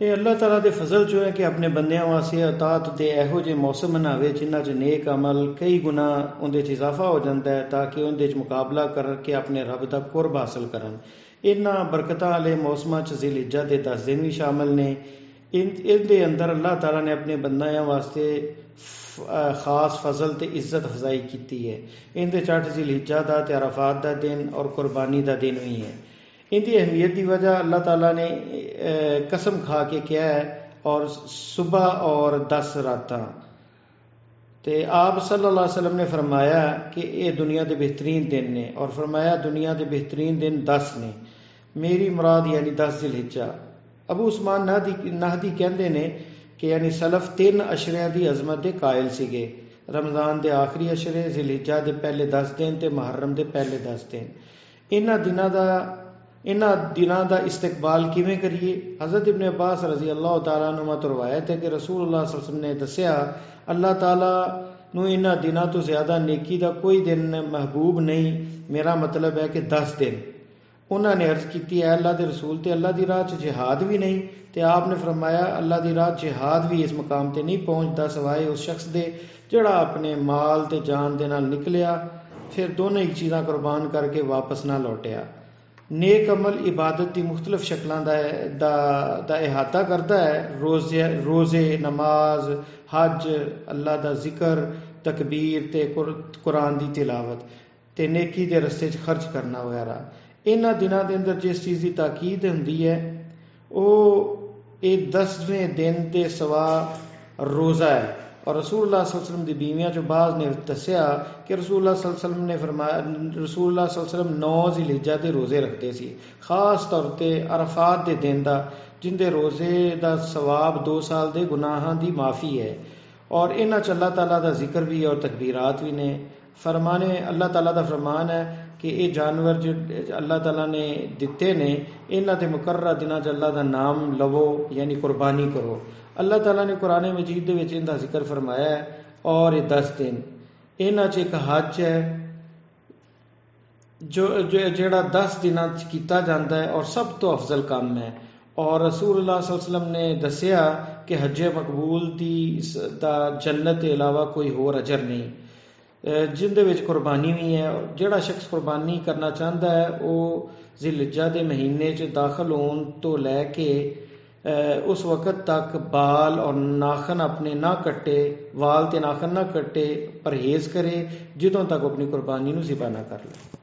ਇਹ ਅੱਲਾਹ ਤਾਲਾ ਦੇ ਫਜ਼ਲ ਚੋਂ ਹੈ ਕਿ ਆਪਣੇ ਬੰਦਿਆਂ ਵਾਸਤੇ ਅਤਾਤ ਦੇ ਇਹੋ ਜਿਹੇ ਮੌਸਮ ਬਣਾਵੇ ਜਿਨ੍ਹਾਂ 'ਚ ਨੇਕ ਅਮਲ ਕਈ ਗੁਨਾ ਉਹਦੇ 'ਚ ਇਜ਼ਾਫਾ ਹੋ ਜਾਂਦਾ ਹੈ ਤਾਂ ਕਿ ਉਹਦੇ 'ਚ ਮੁਕਾਬਲਾ ਕਰਕੇ ਆਪਣੇ ਰੱਬ ਦਾ ਕੁਰਬ ਹਾਸਲ ਕਰਨ ਇਹਨਾਂ ਬਰਕਤਾਂ ਵਾਲੇ ਮੌਸਮਾਂ 'ਚ ਜ਼ਿਲਹਿਜਾ ਦੇ 10 ਦਿਨ ਵੀ ਸ਼ਾਮਲ ਨੇ ਇਹਦੇ ਅੰਦਰ ਅੱਲਾਹ ਤਾਲਾ ਨੇ ਆਪਣੇ ਬੰਦਿਆਂ ਵਾਸਤੇ ਖਾਸ ਫਜ਼ਲ ਤੇ ਇੱਜ਼ਤ ਫਜ਼ਾਈ ਕੀਤੀ ਹੈ ਇਹਦੇ 'ਚ 8 ਜ਼ਿਲਹਿਜਾ ਦਾ ਤੇ ਅਰਫਾਤ ਦਾ ਦਿਨ ਔਰ ਕੁਰਬਾਨੀ ਦਾ ਦਿਨ ਵੀ ਹੈ इनकी अहमियत की वजह अल्लाह तला ने कसम खा के क्या है और सुबह और दस रात। तो आप सल्ला वसलम ने फरमाया कि यह दुनिया के बेहतरीन दिन ने, और फरमाया दुनिया के बेहतरीन दिन दस ने। मेरी मुराद यानी दस जिलहिजा अबू उस्मान नाहदी नाहदी कहते ने कि यानी सलफ तीन अशरिया की अजमत के कायल सके रमज़ान के आखिरी अशरे जिलहिजा के पहले दस दिन तो मुहर्रम के पहले दस दिन। इन्होंने दिनों का ਦਾ ਇਹਨਾਂ ਦਿਨਾਂ ਦਾ ਇਸਤਕਬਾਲ ਕਿਵੇਂ ਕਰੀਏ ਹਜ਼ਰਤ ਇਬਨ ਅਬਾਸ ਰਜ਼ੀ ਅੱਲਾਹ ਤਾਲਾ ਨੂੰ ਮਤ ਰਵਾਇਤ ਹੈ ਕਿ ਰਸੂਲullah ਸੱਲਮ ਨੇ ਦੱਸਿਆ ਅੱਲਾਹ ਤਾਲਾ ਨੂੰ ਇਹਨਾਂ ਦਿਨਾਂ ਤੋਂ ਜ਼ਿਆਦਾ ਨੇਕੀ ਦਾ ਕੋਈ ਦਿਨ ਮਹਿਬੂਬ ਨਹੀਂ ਮੇਰਾ ਮਤਲਬ ਹੈ ਕਿ 10 ਦਿਨ ਉਹਨਾਂ ਨੇ ਅਰਜ਼ ਕੀਤੀ ਹੈ ਅੱਲਾਹ ਦੇ ਰਸੂਲ ਤੇ ਅੱਲਾਹ ਦੀ ਰਾਹ 'ਚ ਜਿਹਾਦ ਵੀ ਨਹੀਂ ਤੇ ਆਪ ਨੇ ਫਰਮਾਇਆ ਅੱਲਾਹ ਦੀ ਰਾਹ ਜਿਹਾਦ ਵੀ ਇਸ ਮਕਾਮ ਤੇ ਨਹੀਂ ਪਹੁੰਚਦਾ ਸਵਾਏ ਉਸ ਸ਼ਖਸ ਦੇ ਜਿਹੜਾ ਆਪਣੇ ਮਾਲ ਤੇ ਜਾਨ ਦੇ ਨਾਲ ਨਿਕਲਿਆ ਫਿਰ ਦੋਨੇ ਹੀ ਚੀਜ਼ਾਂ ਕੁਰਬਾਨ ਕਰਕੇ ਵਾਪਸ ਨਾ ਲੌਟਿਆ नेक अमल इबादत की मुख्तलिफ़ शक्लों का अहाता करता है रोज़े रोज़े नमाज़ हज अल्लाह का ज़िक्र तकबीर ते कुरान की तिलावत ते नेकी के रस्ते खर्च करना वगैरह इन्ह दिनों के अंदर जिस चीज़ की ताकीद होंगी है वो ये दसवें दिन के सवा रोज़ा है और रसूल वसलम की बीविया चो बाज ने दसिया कि रसूल वसलम ने फरमाया रसूल वसलम नौ जिलेजा के रोज़े रखते थे खास तौर पर अरफात के दिन का जिंदे रोज़े का स्वाब दो साल के गुनाह की माफ़ी है। और इन्ह च अल्लाह ताला ज़िक्र भी और तकबीरात भी ने। फरमाने, अल्लाह तला का फरमान है ਕਿ ਇਹ ਜਾਨਵਰ ਜੋ ਅੱਲਾਹ ਤਾਲਾ ਨੇ ਦਿੱਤੇ ਨੇ ਇਹਨਾਂ ਦੇ ਮੁਕਰਰਾ ਦਿਨਾਂ 'ਚ ਅੱਲਾਹ ਦਾ ਨਾਮ ਲਵੋ ਯਾਨੀ ਕੁਰਬਾਨੀ ਕਰੋ ਅੱਲਾਹ ਤਾਲਾ ਨੇ ਕੁਰਾਨ ਮਜੀਦ ਦੇ ਵਿੱਚ ਇਹਦਾ ਜ਼ਿਕਰ ਫਰਮਾਇਆ ਹੈ ਔਰ ਇਹ 10 ਦਿਨ ਇਹਨਾਂ 'ਚ ਇੱਕ ਹੱਜ ਹੈ ਜੋ ਜਿਹੜਾ 10 ਦਿਨਾਂ 'ਚ ਕੀਤਾ ਜਾਂਦਾ ਹੈ ਔਰ ਸਭ ਤੋਂ ਅਫਜ਼ਲ ਕੰਮ ਹੈ ਔਰ ਰਸੂਲullah ਸੱਲਮ ਨੇ ਦੱਸਿਆ ਕਿ ਹਜ ਮਕਬੂਲ ਦੀ ਦਾ ਜੰਨਤ ਦੇ ਇਲਾਵਾ ਕੋਈ ਹੋਰ ਅਜਰ ਨਹੀਂ ਜਿਹਦੇ ਵਿੱਚ ਕੁਰਬਾਨੀ ਵੀ ਹੈ, ਜਿਹੜਾ ਸ਼ਖਸ ਕੁਰਬਾਨੀ ਕਰਨਾ ਚਾਹੁੰਦਾ ਹੈ, ਉਹ ਜ਼ਿਲਹਿਜਾ ਦੇ ਮਹੀਨੇ 'ਚ ਦਾਖਲ ਹੋਣ ਤੋਂ ਲੈ ਕੇ ਉਸ ਵਕਤ ਤੱਕ ਬਾਲ ਔਰ ਨਾਖਨ ਆਪਣੇ ਨਾ ਕੱਟੇ, ਵਾਲ ਤੇ ਨਾਖਨ ਨਾ ਕੱਟੇ, ਪਰਹੇਜ਼ ਕਰੇ, ਜਦੋਂ ਤੱਕ ਆਪਣੀ ਕੁਰਬਾਨੀ ਨੂੰ ਜ਼ਿਬਾ ਨਾ ਕਰ ਲੈ।